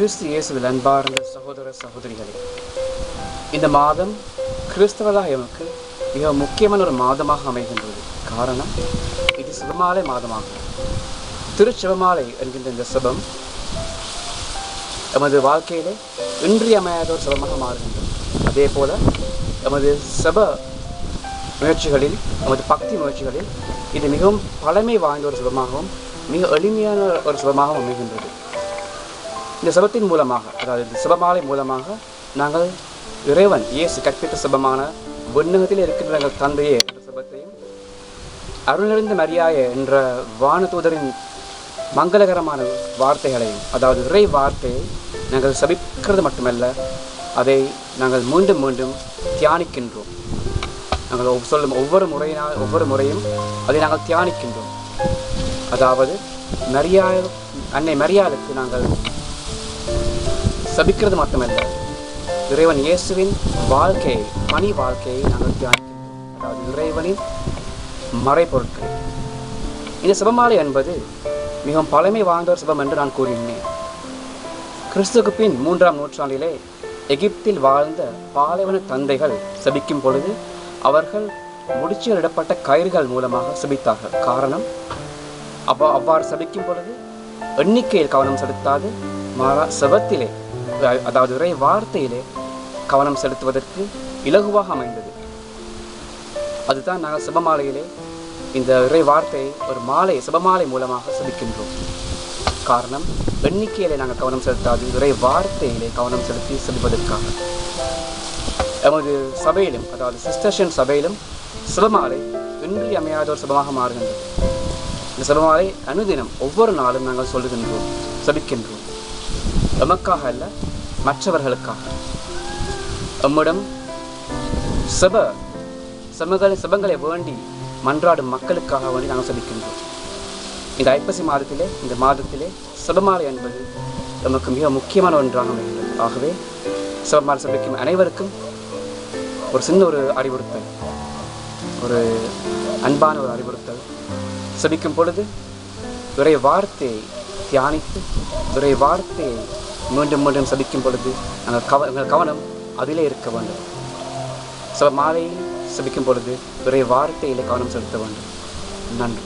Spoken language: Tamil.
கிறிஸ்து இயேசுவில் அன்பார்ந்த சகோதர சகோதரிகளே இந்த மாதம் கிறிஸ்தவர்களாக எமக்கு மிக முக்கியமான ஒரு மாதமாக அமைகின்றது. காரணம் இது சிவமாலை மாதமாகும். திருச்சிவமாலை என்கின்ற இந்த சிவம் எமது வாழ்க்கையிலே இன்றியமையாத ஒரு சிவமாக மாறுகின்றது. அதே போல எமது சிவ முயற்சிகளில் நமது பக்தி முயற்சிகளில் இது மிகவும் பழமை வாய்ந்த ஒரு சிவமாகவும் மிக எளிமையான ஒரு சிவமாகவும் அமைகின்றது. இந்த சபத்தின் மூலமாக அதாவது இந்த சிவமாலை மூலமாக நாங்கள் இறைவன் இயேசு கற்பித்த சபமான விண்ணகத்தில் இருக்கின்ற எங்கள் தந்தையே என்ற சபத்தையும் அருளிருந்த மரியாய என்ற வானதூதரின் மங்களகரமான வார்த்தைகளையும் அதாவது இறை வார்த்தையை நாங்கள் சபிக்கிறது மட்டுமல்ல அதை நாங்கள் மீண்டும் மீண்டும் தியானிக்கின்றோம். நாங்கள் சொல்லும் ஒவ்வொரு முறையினால் ஒவ்வொரு முறையும் அதை நாங்கள் தியானிக்கின்றோம். அதாவது மரியா அன்னை மரியாதைக்கு நாங்கள் சபிக்கிறது மட்டுமல்ல இறைவன் இயேசுவின் வாழ்க்கையை பணி வாழ்க்கையை நாங்கள் தியானிக்கின்றோம் அதாவது இறைவனின் மறைபொருட்கள். இந்த சிவமாலை என்பது மிகவும் பழமை வாய்ந்த ஒரு சிவம் என்று நான் கூறினேன் கிறிஸ்துக்கு பின் மூன்றாம் நூற்றாண்டிலே எகிப்தில் வாழ்ந்த பாலைவன தந்தைகள் சபிக்கும் பொழுது அவர்கள் முடிச்சிடப்பட்ட கயிறுகள் மூலமாக சபித்தார்கள். காரணம் அப்போ அவ்வாறு சபிக்கும் பொழுது எண்ணிக்கையில் கவனம் செலுத்தாது. மாறா செபத்திலே அதாவது இறை வார்த்தையிலே கவனம் செலுத்துவதற்கு இலகுவாக அமைந்தது. அதுதான் நாங்கள் சிவமாலையிலே இந்த இறை வார்த்தையை ஒரு மாலை சிவமாலை மூலமாக செபிக்கின்றோம். காரணம் எண்ணிக்கையிலே நாங்கள் கவனம் செலுத்தாது இறை வார்த்தையிலே கவனம் செலுத்தி செல்வதற்காக. எமது சபையிலும் அதாவது சிஸ்டர்ஷன் சபையிலும் சிவமாலை இன்றியமையாத ஒரு சிவமாக மாறுகின்றது. இந்த சிவமாலை அனுதினம் ஒவ்வொரு நாளும் நாங்கள் சொல்லுகின்றோம் செபிக்கின்றோம். எமக்காக அல்ல மற்றவர்களுக்காக. எம்மிடம் சிவ சிவங்களை சிவங்களை வேண்டி மன்றாடும் மக்களுக்காக வேண்டி நாங்கள் செபிக்கின்றோம். இந்த ஐப்பசி மாதத்திலே இந்த மாதத்திலே சிவமாலை என்பது நமக்கு மிக முக்கியமான ஒன்றாக அமைகிறது. ஆகவே சிவமாலை சபிக்கும் அனைவருக்கும் ஒரு சின்ன ஒரு அறிவுறுத்தல் ஒரு அன்பான ஒரு அறிவுறுத்தல். செபிக்கும் பொழுது இறை வார்த்தையை தியானித்து இறை வார்த்தையை மீண்டும் மீண்டும் சபிக்கும் பொழுது நாங்கள் கவ எங்கள் கவனம் அதிலே இருக்க வேண்டும். சில மாலையில் சபிக்கும் பொழுது இறை வார்த்தையிலே கவனம் செலுத்த வேண்டும். நன்றி.